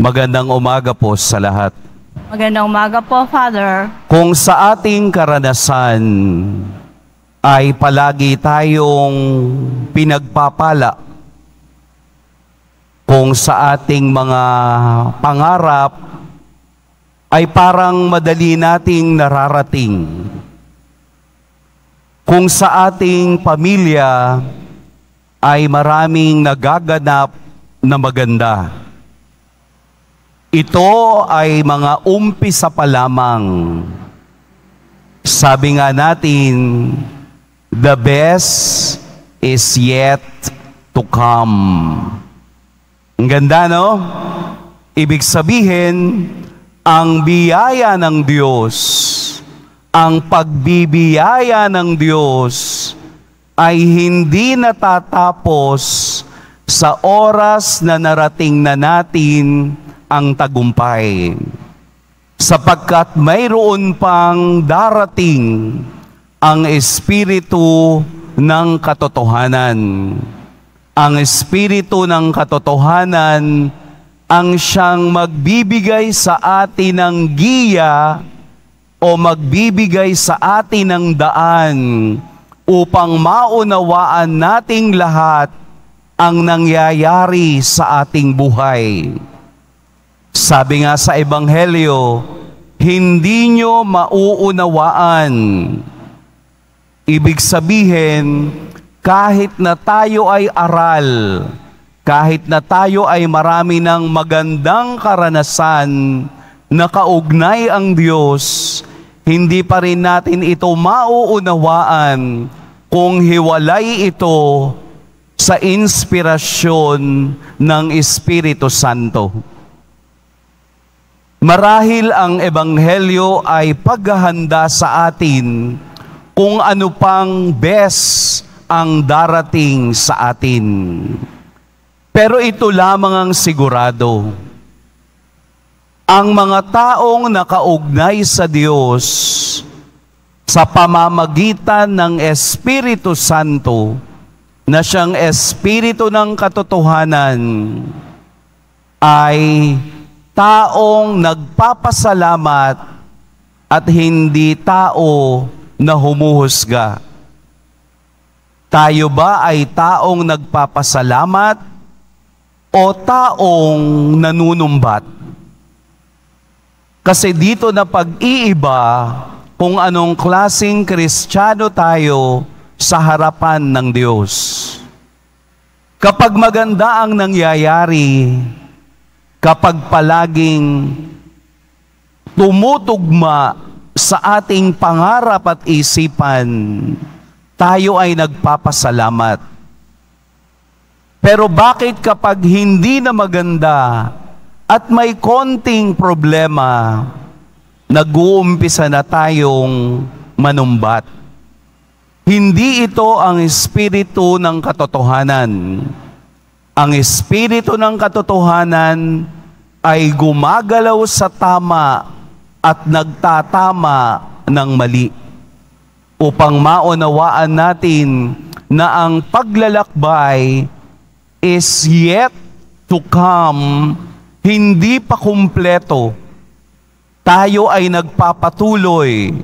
Magandang umaga po sa lahat. Magandang umaga po, Father. Kung sa ating karanasan ay palagi tayong pinagpapala, kung sa ating mga pangarap ay parang madali nating nararating, kung sa ating pamilya ay maraming nagaganap na maganda. Ito ay mga umpisa pa lamang. Sabi nga natin, the best is yet to come. Ang ganda, no? Ibig sabihin, ang biyaya ng Diyos, ang pagbibiyaya ng Diyos ay hindi natatapos sa oras na narating na natin ang tagumpay. Sapagkat mayroon pang darating ang Espiritu ng katotohanan. Ang Espiritu ng katotohanan ang siyang magbibigay sa atin ng giya o magbibigay sa atin ng daan upang maunawaan nating lahat ang nangyayari sa ating buhay. Sabi nga sa Ebanghelyo, hindi nyo mauunawaan. Ibig sabihin, kahit na tayo ay aral, kahit na tayo ay marami ng magandang karanasan na kaugnay ang Diyos, hindi pa rin natin ito mauunawaan kung hiwalay ito sa inspirasyon ng Espiritu Santo. Marahil ang Ebanghelyo ay paghahanda sa atin kung ano pang best ang darating sa atin. Pero ito lamang ang sigurado. Ang mga taong nakaugnay sa Diyos sa pamamagitan ng Espiritu Santo na siyang Espiritu ng katotohanan ay taong nagpapasalamat at hindi tao na humuhusga. Tayo ba ay taong nagpapasalamat o taong nanunumbat? Kasi dito na pag-iiba kung anong klasing kristyano tayo sa harapan ng Diyos. Kapag maganda ang nangyayari, kapag palaging tumutugma sa ating pangarap at isipan, tayo ay nagpapasalamat. Pero bakit kapag hindi na maganda at may konting problema, nag-uumpisa na tayong manumbat. Hindi ito ang espiritu ng katotohanan. Ang espiritu ng katotohanan ay gumagalaw sa tama at nagtatama ng mali upang maunawaan natin na ang paglalakbay is yet to come, hindi pa kumpleto tayo ay nagpapatuloy.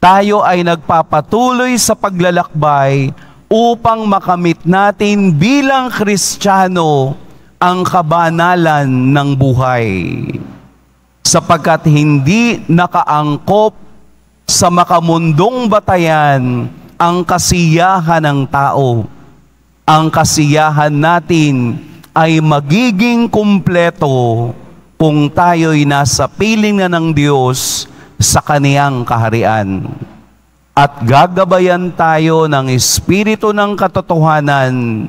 Tayo ay nagpapatuloy sa paglalakbay upang makamit natin bilang Kristiyano ang kabanalan ng buhay. Sapagkat hindi nakaangkop sa makamundong batayan ang kasiyahan ng tao. Ang kasiyahan natin ay magiging kumpleto kung tayo'y nasa piling na ng Diyos sa kaniyang kaharian. At gagabayan tayo ng Espiritu ng katotohanan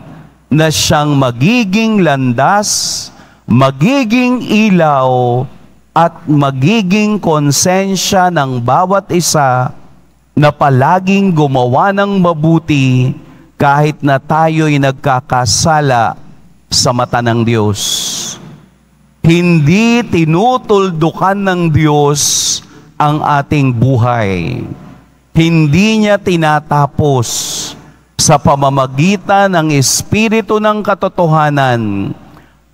na siyang magiging landas, magiging ilaw, at magiging konsensya ng bawat isa na palaging gumawa ng mabuti kahit na tayo'y nagkakasala sa mata ng Diyos. Hindi tinutuldukan ng Diyos ang ating buhay. Hindi niya tinatapos sa pamamagitan ng Espiritu ng katotohanan.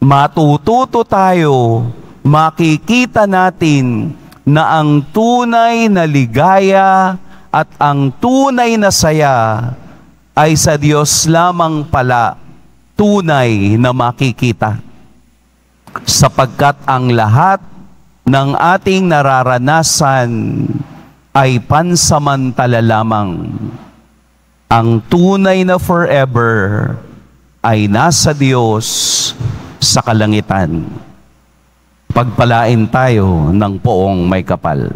Matututo tayo makikita natin na ang tunay na ligaya at ang tunay na saya ay sa Diyos lamang pala tunay na makikita. Sapagkat ang lahat ng ating nararanasan ay pansamantala lamang. Ang tunay na forever ay nasa Diyos sa kalangitan. Pagpalain tayo ng poong may kapal.